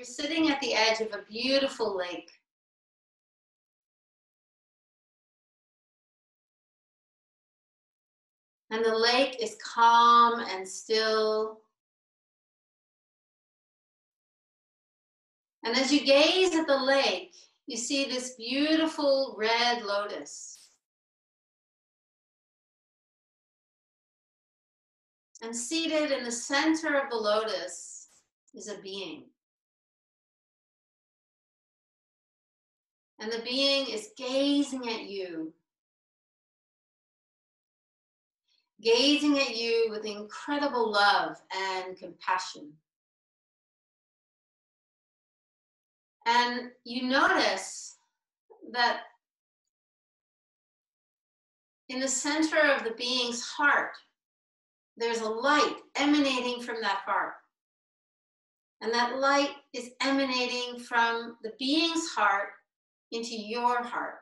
you're sitting at the edge of a beautiful lake. And the lake is calm and still. And as you gaze at the lake, you see this beautiful red lotus. And seated in the center of the lotus is a being. And the being is gazing at you, gazing at you with incredible love and compassion. And you notice that in the center of the being's heart, there's a light emanating from that heart. And that light is emanating from the being's heart into your heart.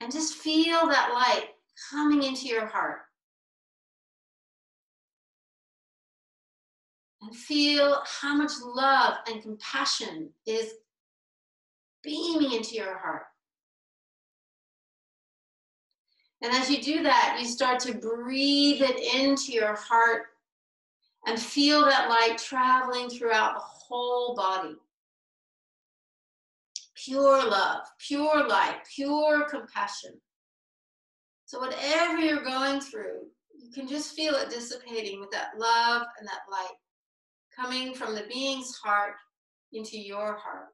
And just feel that light coming into your heart. And feel how much love and compassion is beaming into your heart. And as you do that, you start to breathe it into your heart and feel that light traveling throughout the whole body. Pure love, pure light, pure compassion. So, whatever you're going through, you can just feel it dissipating with that love and that light coming from the being's heart into your heart.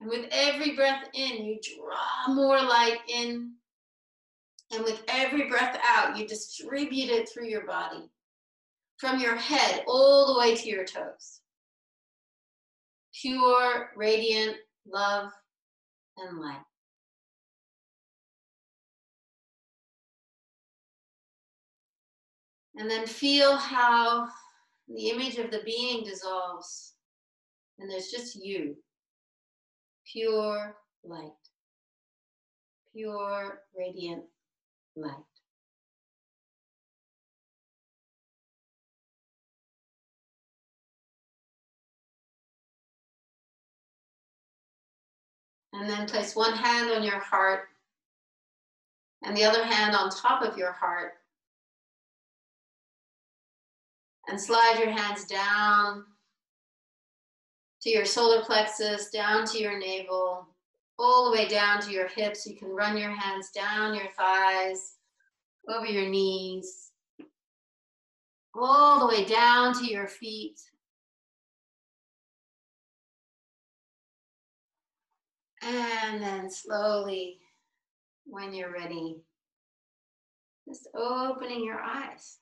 And with every breath in, you draw more light in. And with every breath out, you distribute it through your body, from your head all the way to your toes. Pure, radiant love and light. And then feel how the image of the being dissolves, and there's just you pure light, pure radiant light. And then place one hand on your heart and the other hand on top of your heart. And slide your hands down to your solar plexus, down to your navel, all the way down to your hips. You can run your hands down your thighs, over your knees, all the way down to your feet. And then slowly, when you're ready, just opening your eyes.